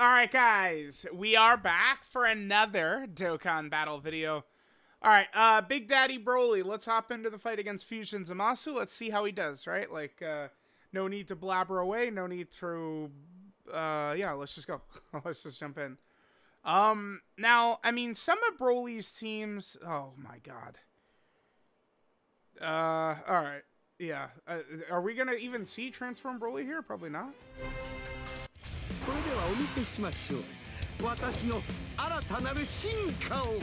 Alright guys, we are back for another Dokkan Battle video. Alright, uh, Big Daddy Broly, let's hop into the fight against Fusion Zamasu. Let's see how he does, right? Like, uh, no need to blabber away, no need to, uh, yeah, let's just go. let's just jump in. Um, now, I mean, some of Broly's teams, oh my god. Uh, alright, yeah. Uh, are we gonna even see Transform Broly here? Probably not. はお見せしましょう。私の新たなる進化を。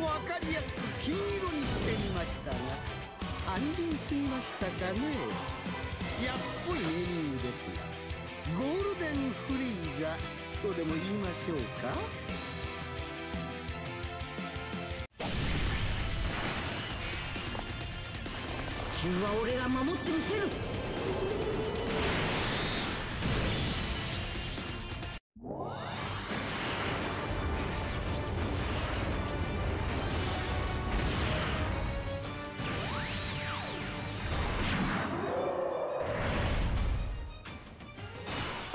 わかりやすく金色にしてみましたが安心すぎましたかね安っぽいネーミングですがゴールデンフリーザとでも言いましょうか球は俺が守ってみせる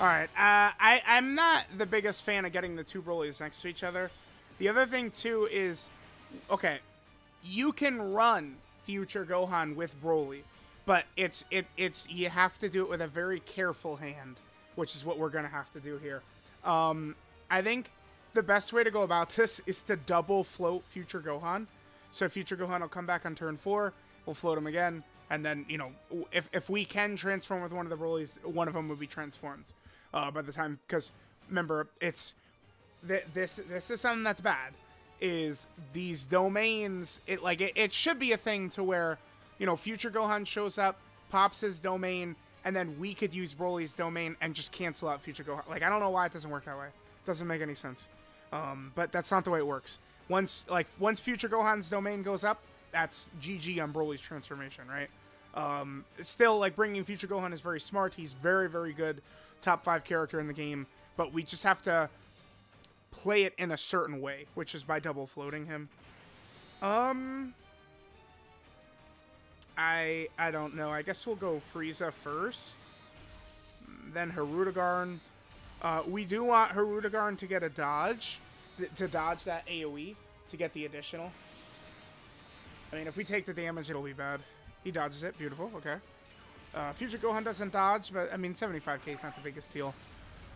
All right. Uh, I I'm not the biggest fan of getting the two Broly's next to each other. The other thing too is, okay, you can run future Gohan with Broly, but it's it it's you have to do it with a very careful hand, which is what we're gonna have to do here. Um, I think the best way to go about this is to double float future Gohan. So future Gohan will come back on turn four. We'll float him again, and then you know if if we can transform with one of the Broly's, one of them would be transformed uh, by the time because remember it's th- this this is something that's bad is these domains it like it, it should be a thing to where you know future gohan shows up pops his domain and then we could use broly's domain and just cancel out future gohan. Like i don't know why it doesn't work that way. It doesn't make any sense. Um, but that's not the way it works. Once like once future gohan's domain goes up that's gg on broly's transformation right? Um, still, like bringing Future Gohan is very smart. He's very, very good, top five character in the game. But we just have to play it in a certain way, which is by double floating him. Um, I I don't know. I guess we'll go Frieza first, then Hirudegarn. Uh, we do want Hirudegarn to get a dodge, to dodge that AOE to get the additional. I mean, if we take the damage, it'll be bad. He dodges it. Beautiful. Okay. Uh, Future Gohan doesn't dodge, but I mean, 75k is not the biggest deal.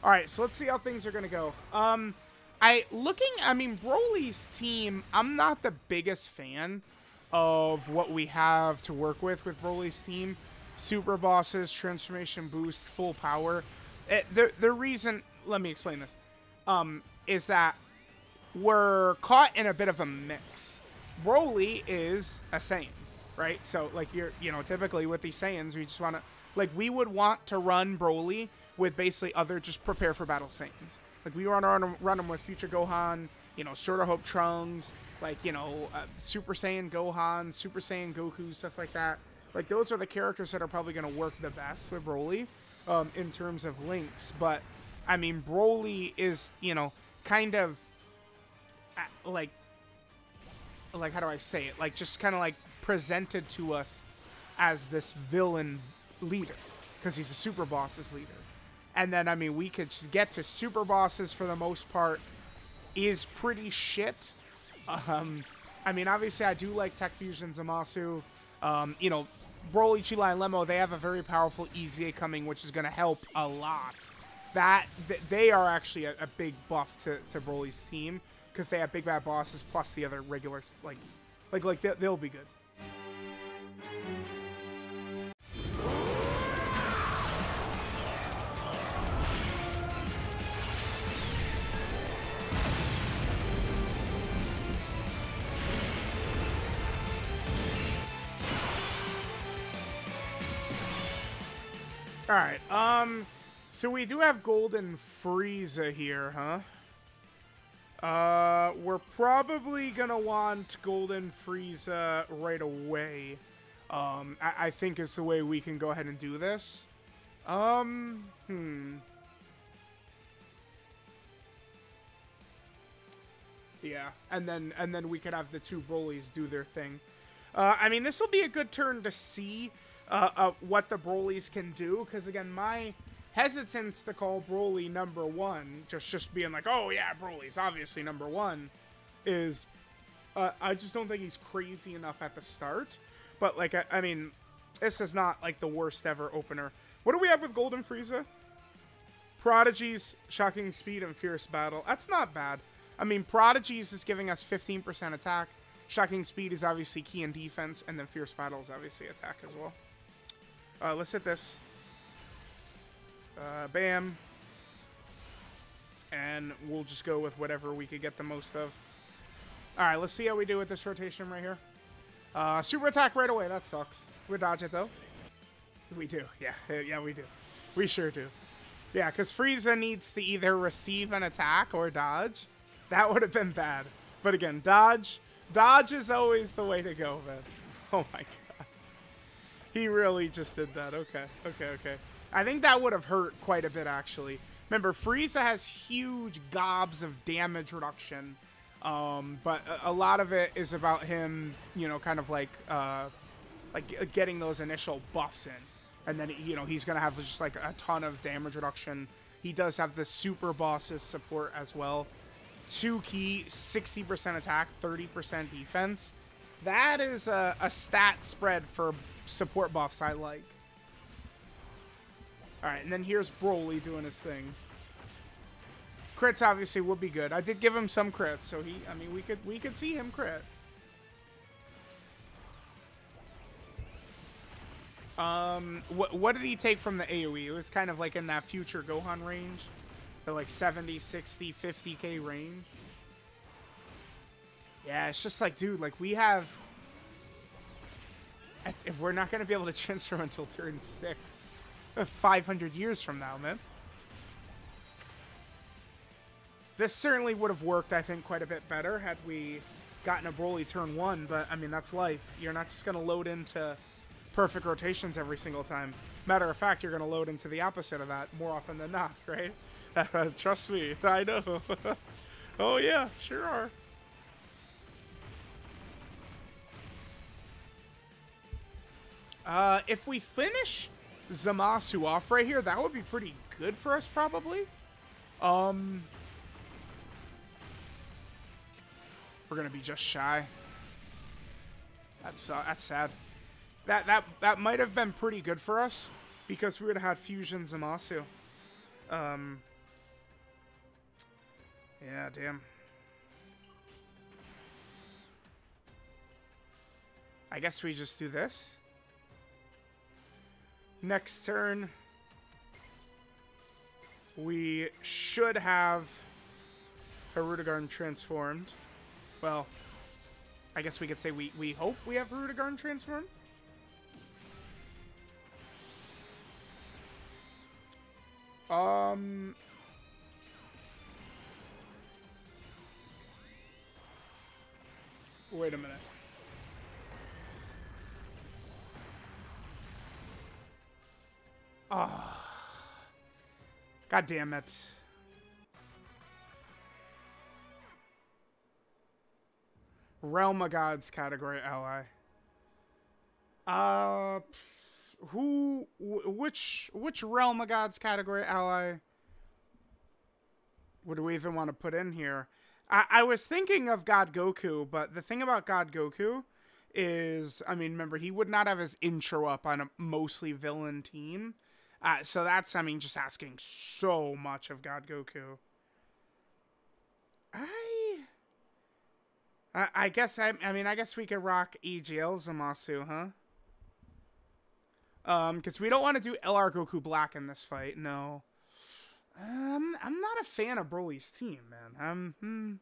All right, so let's see how things are gonna go. Um, I looking. I mean, Broly's team. I'm not the biggest fan of what we have to work with with Broly's team. Super bosses, transformation boost, full power. It, the the reason. Let me explain this. Um, is that we're caught in a bit of a mix. Broly is a Saiyan right? So like you're, you know, typically with these Saiyans, we just want to, like we would want to run Broly with basically other just prepare for battle Saiyans. Like we want to run, them with Future Gohan, you know, Sword of Hope Trunks, like you know, uh, Super Saiyan Gohan, Super Saiyan Goku, stuff like that. Like those are the characters that are probably going to work the best with Broly um, in terms of links. But I mean, Broly is you know kind of uh, like like how do I say it? Like just kind of like presented to us as this villain leader because he's a super bosses leader. And then I mean we could get to super bosses for the most part is pretty shit. Um, I mean obviously I do like Tech Fusion Zamasu. Um, you know Broly, Cheelai, and Lemo, they have a very powerful EZA coming, which is going to help a lot. That th they are actually a, a, big buff to, to Broly's team because they have big bad bosses plus the other regular like like like they, they'll be good. All right. Um. So we do have Golden Frieza here, huh? Uh, we're probably gonna want Golden Frieza right away. Um, I, I think is the way we can go ahead and do this. Um, hmm. Yeah, and then and then we could have the two Broly's do their thing. Uh, I mean, this will be a good turn to see uh, uh, what the Broly's can do, because again, my hesitance to call Broly number one, just just being like, oh yeah, Broly's obviously number one, is uh, I just don't think he's crazy enough at the start. But like, I, I mean, this is not like the worst ever opener. What do we have with Golden Frieza? Prodigies, Shocking Speed, and Fierce Battle. That's not bad. I mean, Prodigies is giving us 15% attack. Shocking Speed is obviously key in defense, and then Fierce Battle is obviously attack as well. Uh, let's hit this. Uh, bam. And we'll just go with whatever we could get the most of. Alright, let's see how we do with this rotation right here. Uh, super attack right away. That sucks. We dodge it, though. We do. Yeah. Yeah, we do. We sure do. Yeah, because Frieza needs to either receive an attack or dodge. That would have been bad. But again, dodge. Dodge is always the way to go, man. Oh my god. He really just did that. Okay. Okay, okay. I think that would have hurt quite a bit, actually. Remember, Frieza has huge gobs of damage reduction. Um, but a, lot of it is about him, you know, kind of like, uh, like getting those initial buffs in and then you know he's gonna have just like a ton of damage reduction. He does have the super bosses support as well. Two key, 60% attack, 30% defense. That is a, a stat spread for support buffs I like. Alright, and then here's Broly doing his thing. Crits obviously would be good. I did give him some crits, so he I mean we could we could see him crit. Um, what, what did he take from the AoE? It was kind of like in that future Gohan range. The like 70, 60, 50k range. Yeah, it's just like, dude, like we have... If we're not going to be able to transfer until turn 6. Uh, 500 years from now, man. This certainly would have worked, I think, quite a bit better had we gotten a Broly turn 1, but, I mean, that's life. You're not just going to load into perfect rotations every single time. Matter of fact, you're going to load into the opposite of that more often than not, right? Trust me, I know. oh yeah, sure are. Uh, if we finish Zamasu off right here, that would be pretty good for us, probably. Um, we're gonna be just shy. That's uh, that's sad. That that that might have been pretty good for us because we would have had Fusion Zamasu. Um. Yeah, damn. I guess we just do this. Next turn, we should have Hirudegarn transformed. Well, I guess we could say we, we hope we have Hirudegarn transformed. Um. Wait a minute. Oh. God damn it. Realm of Gods category ally. Uh who, which, which Realm of Gods category ally would we even want to put in here? I, I was thinking of God Goku, but the thing about God Goku is, I mean, remember, he would not have his intro up on a mostly villain team. Uh, so that's, I mean, just asking so much of God Goku. I, I, guess I, I mean, I guess we could rock EGL Zamasu, huh? Um, because we don't want to do LR Goku Black in this fight. No. Um, I'm not a fan of Broly's team, man. Um, hmm.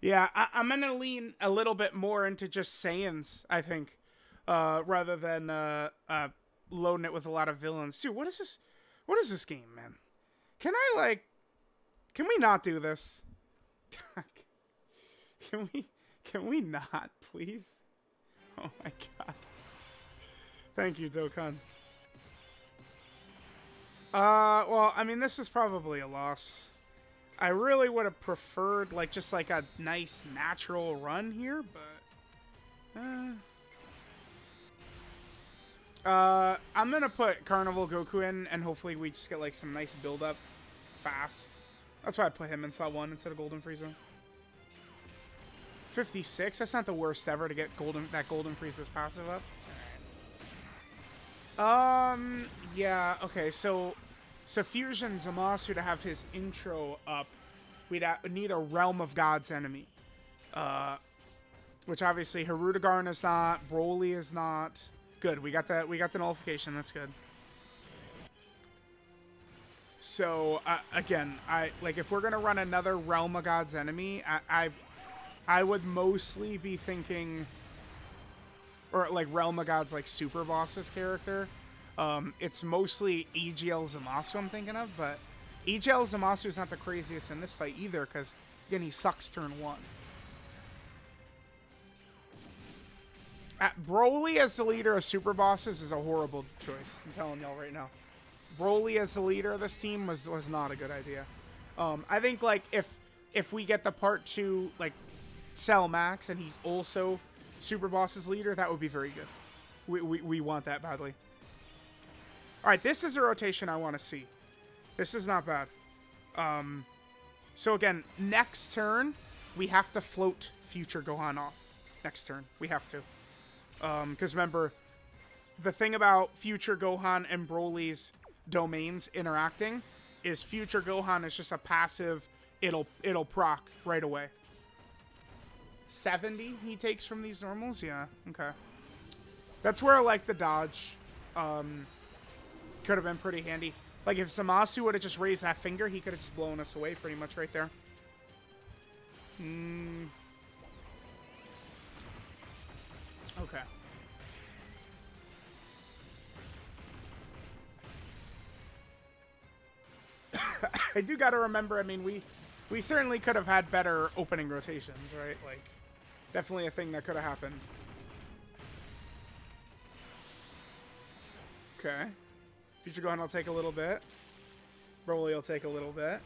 Yeah, I, am gonna lean a little bit more into just Saiyans, I think, uh, rather than uh, uh, loading it with a lot of villains. too. what is this? What is this game, man? Can I like? Can we not do this? can we? Can we not, please? Oh my god. Thank you, Dokkan. Uh, well, I mean, this is probably a loss. I really would have preferred like just like a nice natural run here, but uh, uh, I'm gonna put Carnival Goku in, and hopefully we just get like some nice build up fast. That's why I put him in slot one instead of Golden Frieza. 56. That's not the worst ever to get Golden that Golden Frieza's passive up. Um. Yeah. Okay. So, so Fusion Zamasu to have his intro up, we'd need a Realm of Gods enemy. Uh, which obviously Hirudegarn is not, Broly is not. Good. We got that. We got the nullification. That's good. So uh, again, I like if we're gonna run another Realm of Gods enemy, I, I, I would mostly be thinking, or like Realm of Gods like Super Boss's character. Um, it's mostly EGL Zamasu I'm thinking of, but EGL Zamasu is not the craziest in this fight either, because again he sucks turn one. Broly as the leader of Super Bosses is a horrible choice. I'm telling y'all right now. Broly as the leader of this team was was not a good idea. Um, I think like if if we get the part two like Cell Max and he's also Super Boss's leader, that would be very good. We we, we want that badly. All right, this is a rotation I want to see. This is not bad. Um, so again, next turn we have to float future Gohan off. Next turn we have to. Because um, remember, the thing about future Gohan and Broly's domains interacting is future Gohan is just a passive. It'll it'll proc right away. 70 he takes from these normals? Yeah, okay. That's where I like the dodge. Um, could have been pretty handy. Like if Zamasu would have just raised that finger, he could have just blown us away pretty much right there. Hmm. Okay. I do got to remember, I mean, we we certainly could have had better opening rotations, right? Like, definitely a thing that could have happened. Okay. Future Gohan will take a little bit. Broly will take a little bit.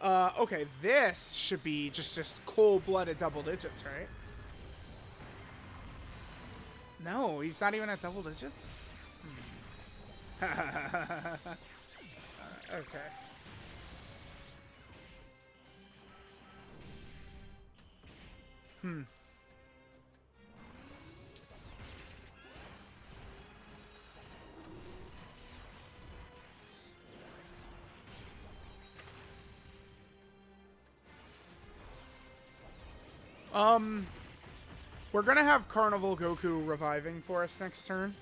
Uh, okay, this should be just, just cold-blooded double digits, right? No, he's not even at double digits? Hmm. okay. Hmm. Um, we're gonna have Carnival Goku reviving for us next turn.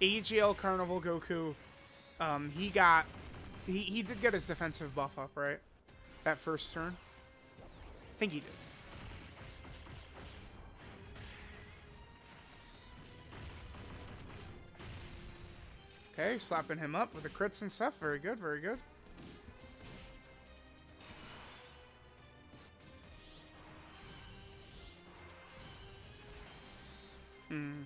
AGL Carnival Goku, um, he got, he, he did get his defensive buff up, right? That first turn? I think he did. Okay, slapping him up with the crits and stuff. Very good, very good. Hmm.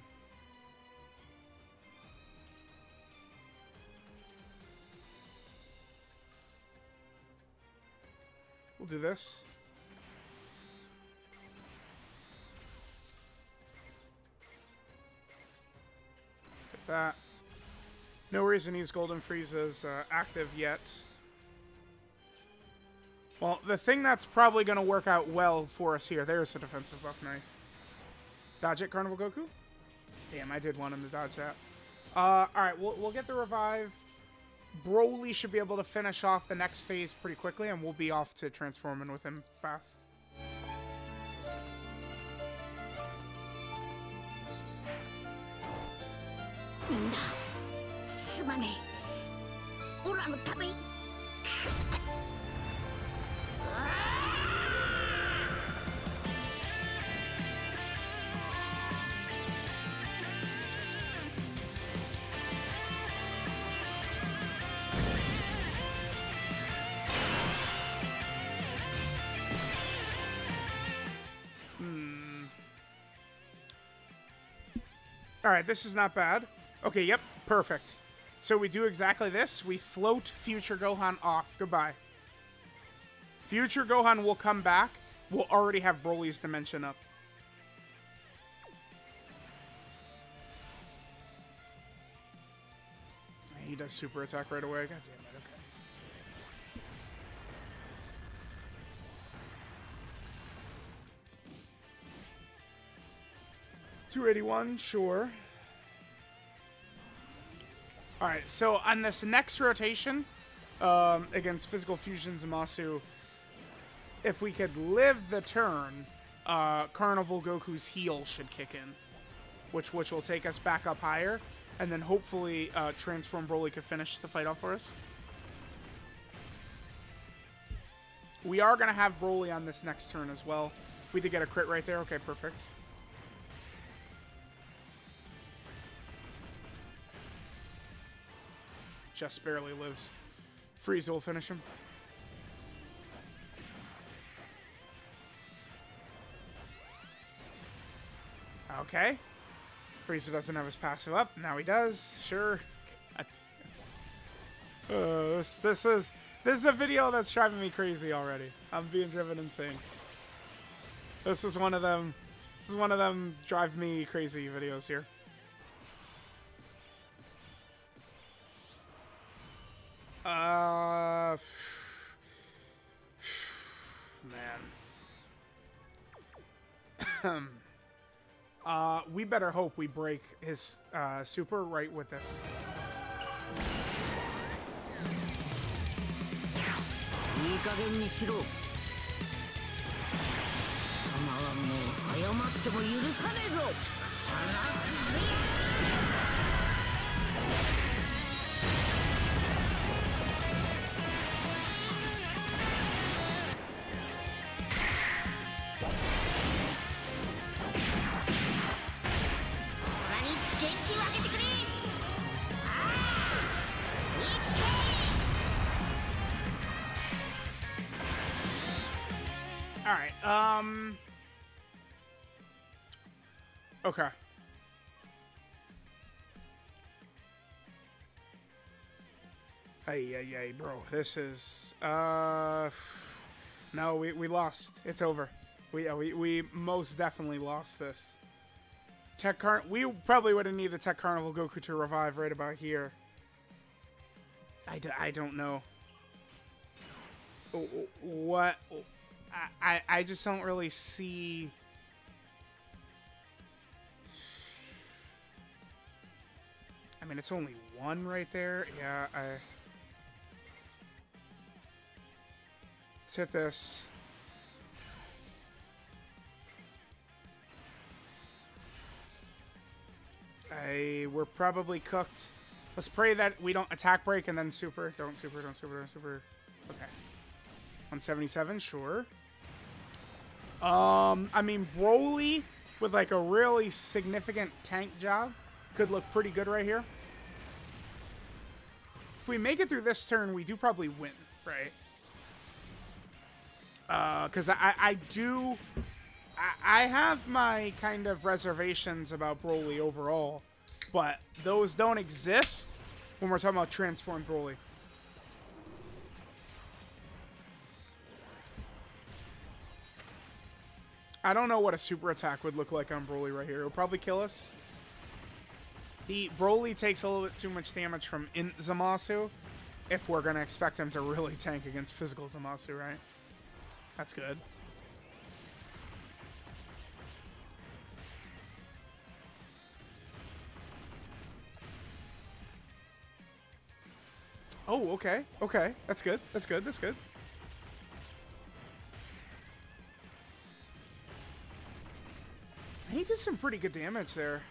We'll do this. Get that. No reason to use Golden Frieza's uh, active yet. Well, the thing that's probably going to work out well for us here, there's a defensive buff, nice. Dodge it, Carnival Goku? Damn, I did want him to dodge that. Uh, Alright, we'll, we'll get the revive. Broly should be able to finish off the next phase pretty quickly, and we'll be off to transforming with him fast. Hmm. All right, this is not bad. Okay, yep, perfect. So we do exactly this. We float Future Gohan off. Goodbye. Future Gohan will come back. We'll already have Broly's dimension up. He does super attack right away. God damn it. Okay. Two eighty one, sure. All right, so on this next rotation um, against Physical Fusion Zamasu, if we could live the turn, uh, Carnival Goku's heal should kick in, which which will take us back up higher, and then hopefully uh, Transform Broly could finish the fight off for us. We are going to have Broly on this next turn as well. We did get a crit right there. Okay, perfect. Just barely lives. Frieza will finish him. Okay. Frieza doesn't have his passive up. Now he does. Sure. Uh, this this is this is a video that's driving me crazy already. I'm being driven insane. This is one of them. This is one of them drive me crazy videos here. Uh, man. uh, we better hope we break his uh, super right with this. All right. Um. Okay. Hey, hey, hey, bro. This is uh. No, we we lost. It's over. We yeah, we we most definitely lost this. Tech Car- we probably would have needed the Tech Carnival Goku to revive right about here. I, d- I don't know. What? I, I just don't really see. I mean, it's only one right there. Yeah, I. Let's hit this. I we're probably cooked. Let's pray that we don't attack break and then super. Don't super. Don't super. Don't super. Okay. 177, sure. Um, I mean, Broly with like a really significant tank job could look pretty good right here. If we make it through this turn, we do probably win, right? Uh, Because I, I do, I, I have my kind of reservations about Broly overall, but those don't exist when we're talking about transformed Broly. I don't know what a super attack would look like on Broly right here. It would probably kill us. He Broly takes a little bit too much damage from in Zamasu if we're gonna expect him to really tank against physical Zamasu, right? That's good. Oh, okay. Okay. That's good. That's good. That's good. Did some pretty good damage there.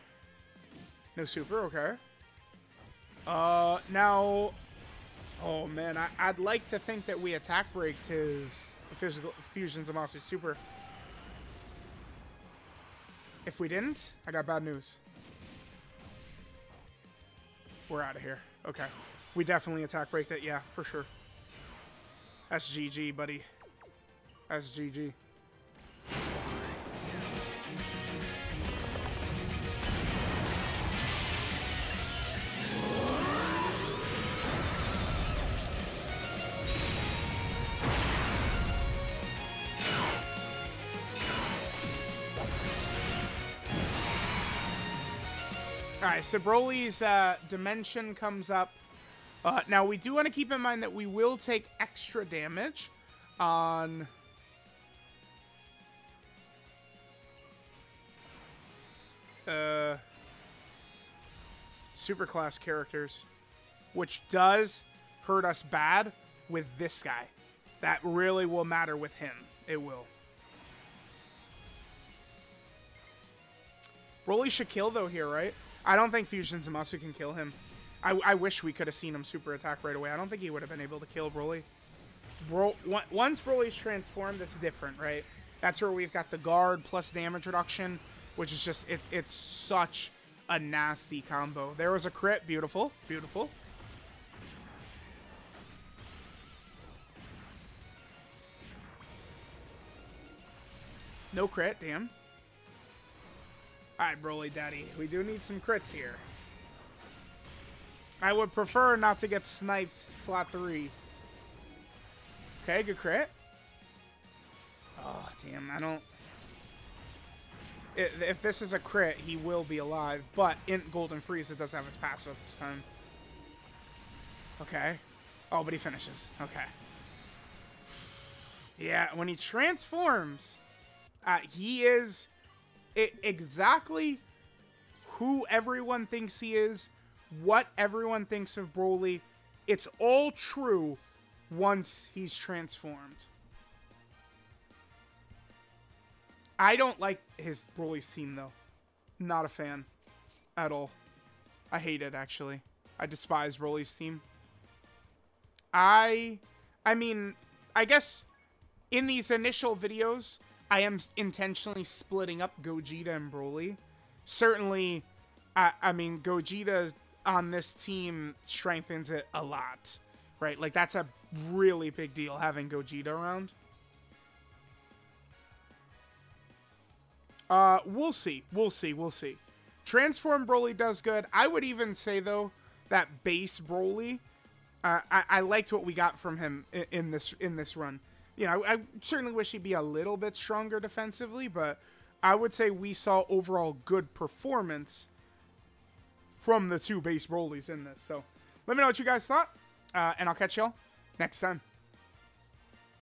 No super, okay. Uh, now, oh man, I, I'd like to think that we attack braked his physical Fusion Zamasu's super. If we didn't, I got bad news. We're out of here. Okay. We definitely attack braked it, yeah, for sure. That's GG, buddy. That's GG. Alright, so Broly's uh, dimension comes up. Uh, now, we do want to keep in mind that we will take extra damage on... Uh, superclass characters, which does hurt us bad with this guy. That really will matter with him. It will. Broly should kill though here, right? I don't think Fusion Zamasu can kill him. I, I wish we could have seen him super attack right away. I don't think he would have been able to kill Broly. Bro, once Broly's transformed, it's different, right? That's where we've got the guard plus damage reduction, which is just, it, it's such a nasty combo. There was a crit. Beautiful. Beautiful. No crit. Damn. Alright, Broly Daddy. We do need some crits here. I would prefer not to get sniped slot 3. Okay, good crit. Oh, damn. I don't... If this is a crit, he will be alive. But in Golden Frieza, it does have his passive this time. Okay. Oh, but he finishes. Okay. Yeah, when he transforms, uh, he is it, exactly who everyone thinks he is, what everyone thinks of Broly. It's all true once he's transformed. I don't like his Broly's team though. Not a fan at all. I hate it actually. I despise Broly's team. I I mean, I guess in these initial videos, I am intentionally splitting up Gogeta and Broly. Certainly, I, I mean, Gogeta on this team strengthens it a lot, right? Like, that's a really big deal having Gogeta around. Uh, we'll see. We'll see. We'll see. Transform Broly does good. I would even say, though, that base Broly, uh, I, I liked what we got from him in, in this in this run you know, I, I certainly wish he'd be a little bit stronger defensively, but I would say we saw overall good performance from the two base Brolys in this. So let me know what you guys thought, uh, and I'll catch y'all next time.